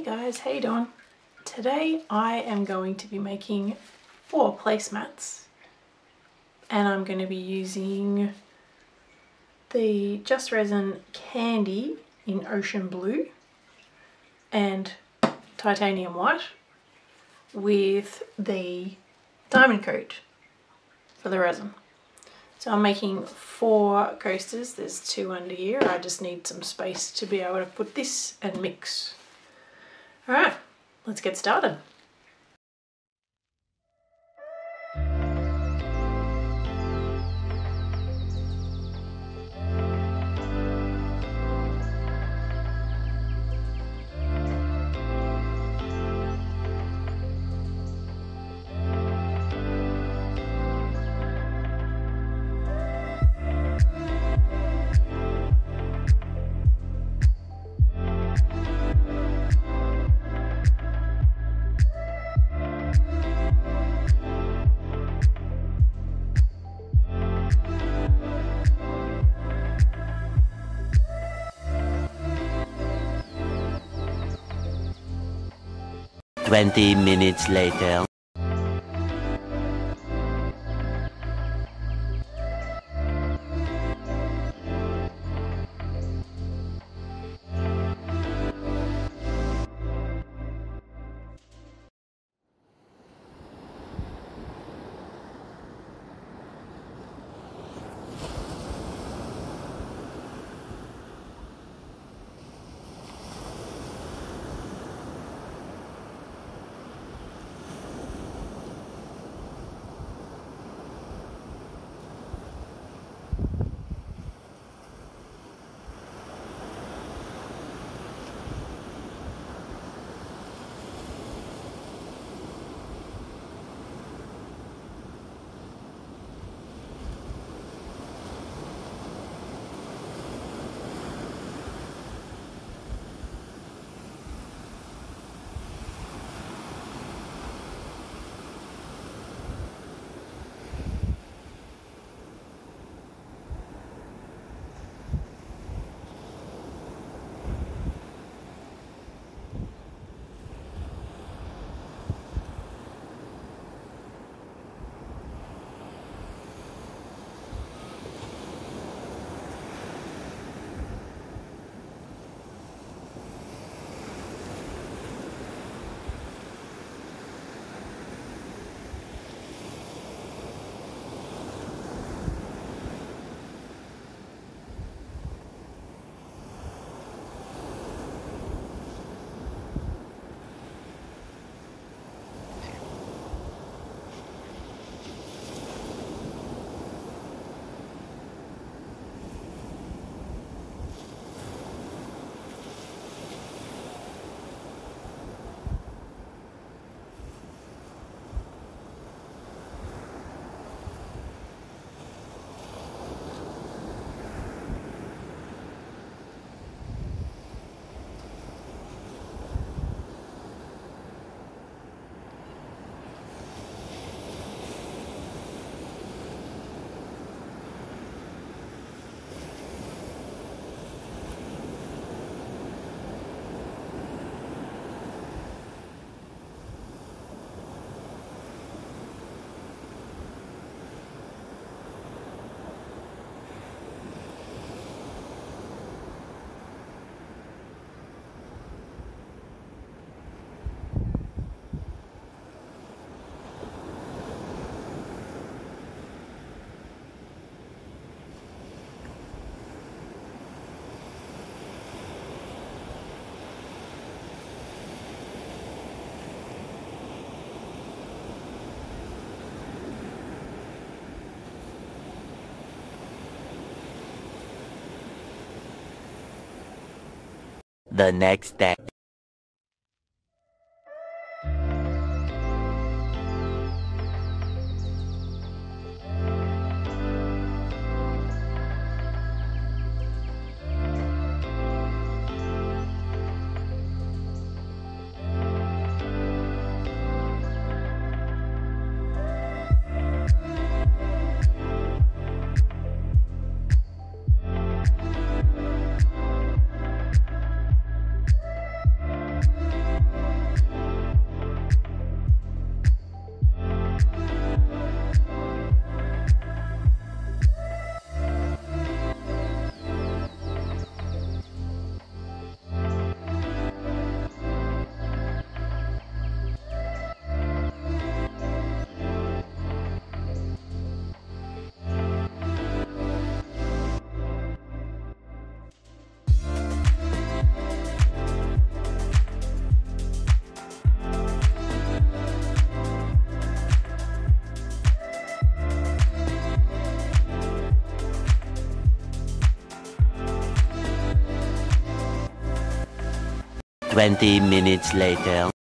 Hey guys, you doing? Today I am going to be making four placemats and I'm going to be using the Just Resin Candy in Ocean Blue and Titanium White with the DiamondCote for the resin. So I'm making four coasters, there's two under here, I just need some space to be able to put this and mix. Alright, let's get started. 20 minutes later. The next day. 20 minutes later.